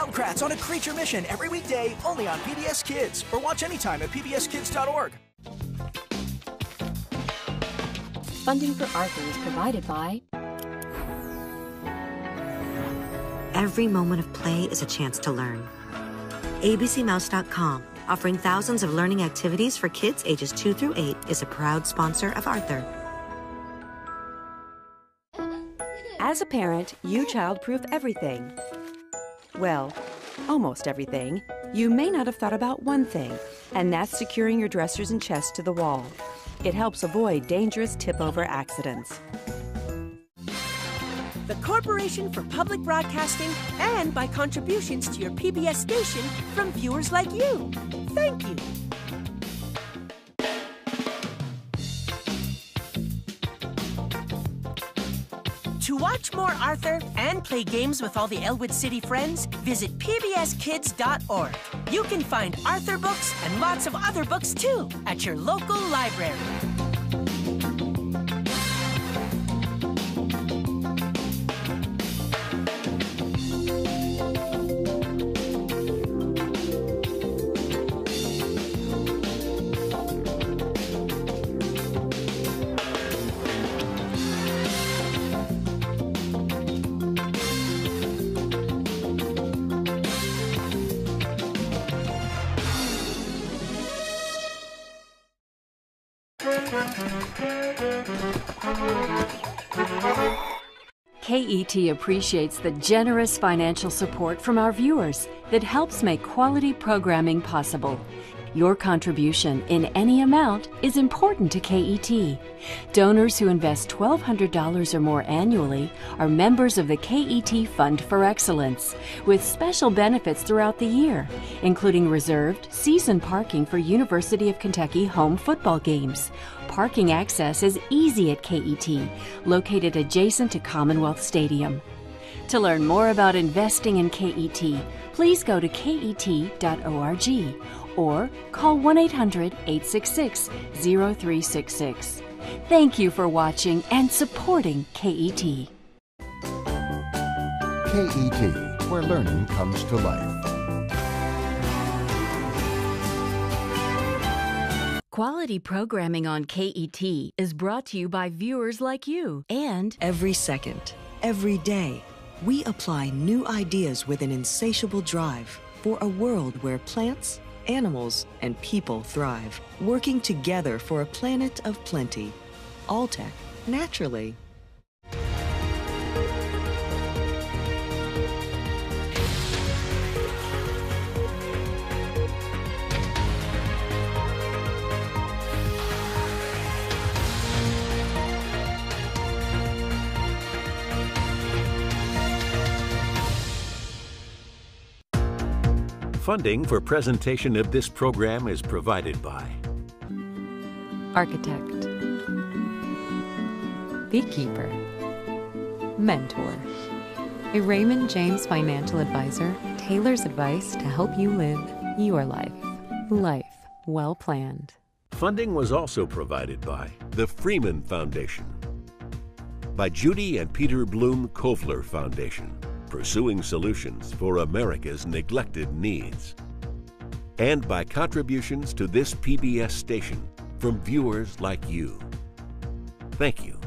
Wild Kratts on a creature mission every weekday only on PBS Kids or watch anytime at pbskids.org. Funding for Arthur is provided by Every moment of play is a chance to learn. ABCMouse.com, offering thousands of learning activities for kids ages 2 through 8, is a proud sponsor of Arthur. As a parent, you childproof everything. Well, almost everything. You may not have thought about one thing, and that's securing your dressers and chests to the wall. It helps avoid dangerous tip over accidents. The Corporation for Public Broadcasting and by contributions to your PBS station from viewers like you. Thank you. To watch more Arthur and play games with all the Elwood City friends, visit pbskids.org. You can find Arthur books and lots of other books too at your local library. KET appreciates the generous financial support from our viewers that helps make quality programming possible. Your contribution in any amount is important to KET. Donors who invest $1,200 or more annually are members of the KET Fund for Excellence, with special benefits throughout the year, including reserved season parking for University of Kentucky home football games. Parking access is easy at KET, located adjacent to Commonwealth Stadium. To learn more about investing in KET, please go to ket.org or call 1 800 866 0366. Thank you for watching and supporting KET. KET, where learning comes to life. Quality programming on KET is brought to you by viewers like you and Every second, every day, we apply new ideas with an insatiable drive for a world where plants, animals, and people thrive, working together for a planet of plenty. Alltech, naturally. Funding for presentation of this program is provided by Architect, Beekeeper, Mentor. A Raymond James financial advisor tailors advice to help you live your life. Life well planned. Funding was also provided by the Freeman Foundation, by Judy and Peter Blum Kovler Foundation, pursuing solutions for America's neglected needs, and by contributions to this PBS station from viewers like you. Thank you.